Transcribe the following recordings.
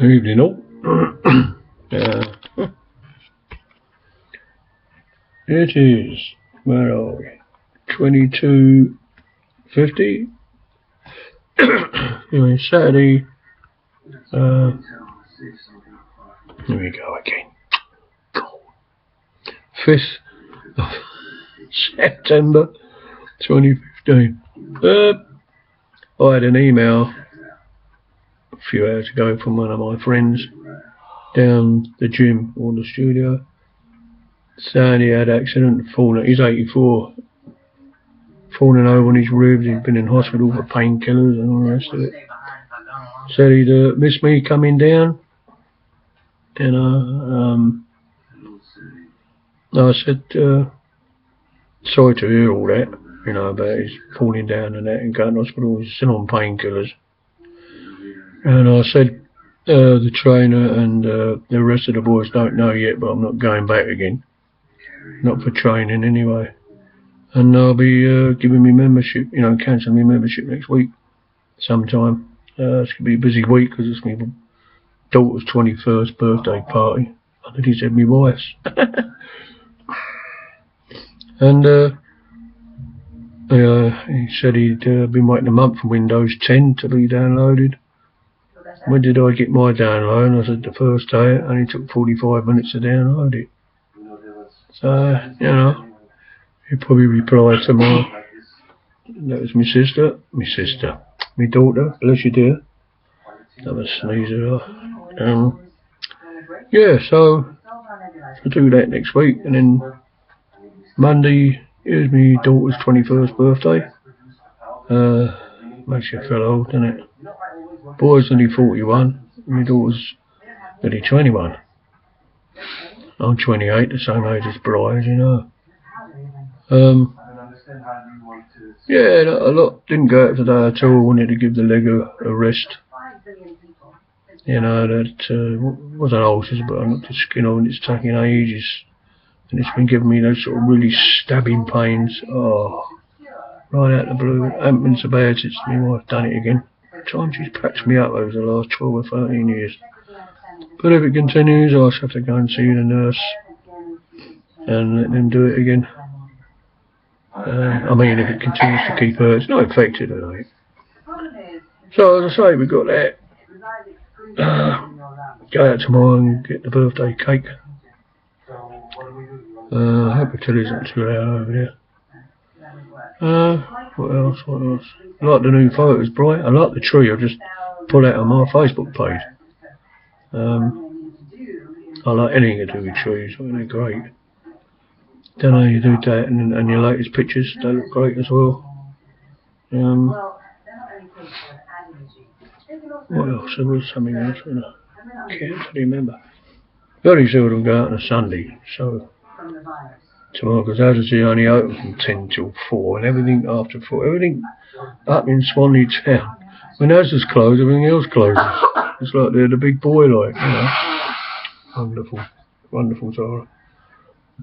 Evening all. uh, it is, where are we? 22.50. anyway, Saturday. Uh, here we go again. God. 5th of September 2015. Uh, I had an email a few hours ago from one of my friends down the gym or the studio. Saying he had accident fallen he's 84 falling over on his ribs he's been in hospital for painkillers and all the rest of it. Said he'd uh, missed me coming down. And uh, um I said uh, sorry to hear all that you know about his falling down and that and going to hospital he's still on painkillers and I said, uh, the trainer and uh, the rest of the boys don't know yet, but I'm not going back again. Not for training anyway. And I'll be uh, giving me membership, you know, cancelling me membership next week sometime. Uh, it's going to be a busy week because it's my daughter's 21st birthday party. I think he said my wife's. and uh, he said he'd uh, been waiting a month for Windows 10 to be downloaded. When did I get my download? I said the first day. It only took 45 minutes to download it. So, you know, he probably replied to my, that was my sister, my sister, my daughter, bless you dear. Was sneezer. Um, yeah, so I'll do that next week. And then Monday is my daughter's 21st birthday. Uh, makes you feel old, doesn't it? Boy's only 41, my daughter's only 21. I'm 28, the same age as Brian, you know. Um, yeah, a lot didn't go out today at all. Wanted to give the leg a, a rest. You know, that uh, wasn't ulcers, but I knocked the skin and it's taking ages. And it's been giving me those sort of really stabbing pains. Oh, right out the blue. I so bad since my wife done it again time she's patched me up over the last 12 or 13 years. But if it continues, I'll have to go and see the nurse and let them do it again. Uh, I mean, if it continues to keep her, it's not infected, I think. So, as I say, we've got that. Uh, go out tomorrow and get the birthday cake. Uh, I hope telly's not too loud over there. Uh, what else? What else? I like the new photos, bright. I like the tree. I just put out on my Facebook page. Um, I like anything to do with trees. I think they're great. Don't know you do that and, and your latest pictures. They look great as well. Um, what else? There was something else. I can't remember. Very seldom go out on a Sunday, so tomorrow because ours only open from 10 till 4 and everything after 4, everything up in Swanley town. When ours is closed, everything else closes. It's like they're the big boy like, you know. Wonderful, wonderful Tara.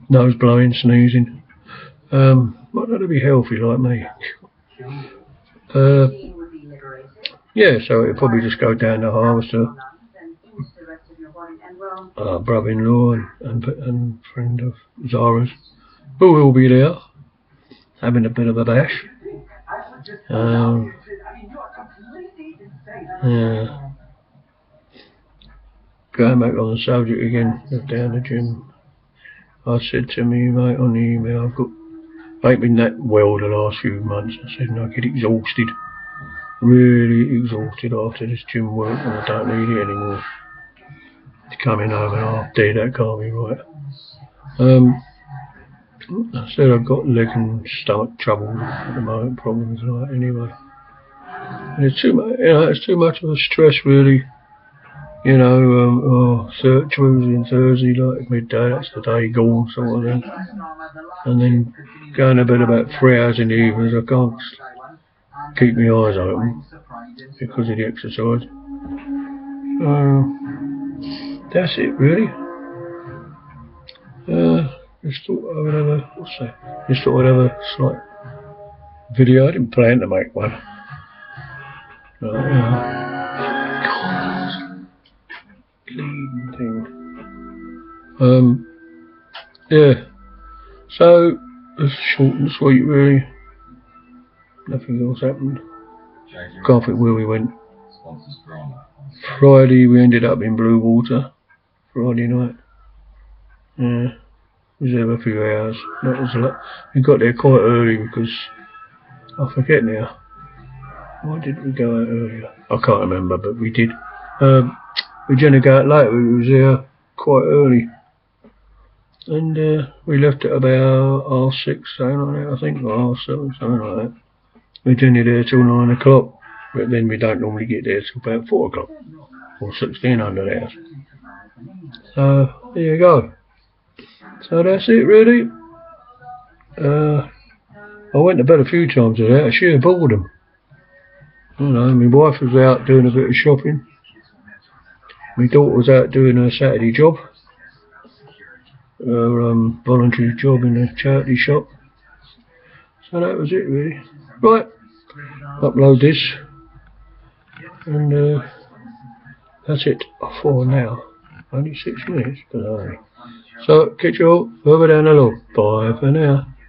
Nose blowing, sneezing. Um, might not be healthy like me. Uh, yeah, so it'll probably just go down the Harvester. Uh, brother-in-law and, and, and friend of Zara's who will be there having a bit of a bash. Um, yeah. Going back on the subject again down the gym. I said to me mate on the email, I've got ain't been that well the last few months. I said, I get exhausted. Really exhausted after this gym work and I don't need it anymore. It's coming home and half dead, that can't be right. Um, I said I've got leg and stomach trouble at the moment, problems like that anyway. And it's too much, you know, it's too much of a stress really. You know, um, oh, Tuesday and Thursday, like midday, that's the day gone sort of thing. And then going to bed about three hours in the evenings, I can't keep my eyes open because of the exercise. Uh, that's it really. Uh, just thought I would have a, what's that? Just thought I'd have a slight video. I didn't plan to make one. You know. Um, yeah. So, it's short and sweet, really. Nothing else happened. Can't think where we went. Friday, we ended up in Bluewater. Friday night. Yeah. We was there a few hours. That was lot. We got there quite early because I forget now. Why didn't we go out earlier? I can't remember, but we did. Um, we didn't go out late. We was there quite early, and uh, we left at about half six, something like that. I think, or half seven, something like that. We didn't there till nine o'clock, but then we don't normally get there till about four o'clock or sixteen hundred hours. So there you go. So that's it, really. Uh, I went to bed a few times today. I sheer boredom. You know, my wife was out doing a bit of shopping. My daughter was out doing her Saturday job. Her um, voluntary job in a charity shop. So that was it really. Right. Upload this. And uh, that's it for now. Only six minutes, but alright. So, catch you all further down the road. Bye for now.